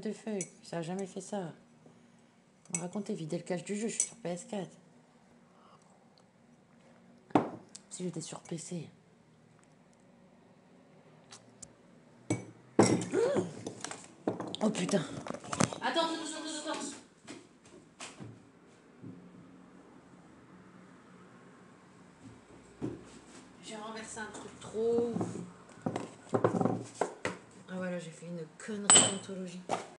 de feuilles, ça a jamais fait ça. On racontait vider le cache du jeu, je suis sur PS4. Si j'étais sur PC. Oh putain. Attends, attends, attends, attends. J'ai renversé un truc trop. Ah voilà, j'ai fait une connerie d'anthologie.